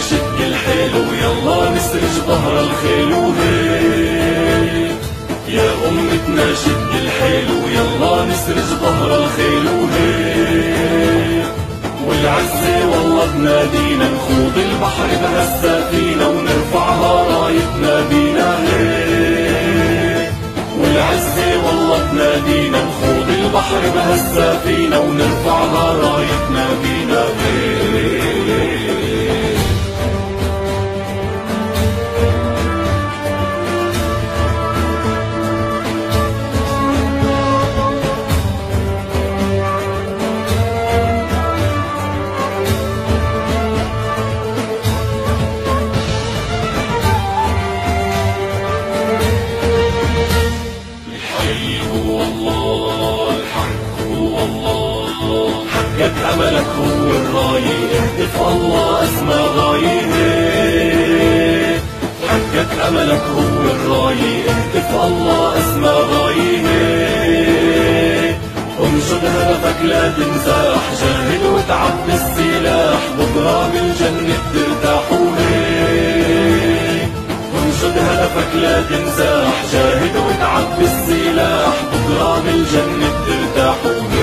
شد الحيل ويلا نسرج ظهر الخيل وهيك يا أمتنا شد الحيل ويلا نسرج ظهر الخيل وهيك والعزة والله بنادينا نخوض البحر بهالسفينة ونرفعها رايتنا بينا هيك والعزة والله بنادينا نخوض البحر بهالسفينة حقك أملك هو الراية اهتف الله أسمى غاية حقك أملك هو الراية اهتف الله أسمى غاية انشد هدفك لا تنزاح جاهد وتعب بالسلاح لا تنساح جاهد وتعب بالسلاح بكرة بالجنة بترتاح. ومن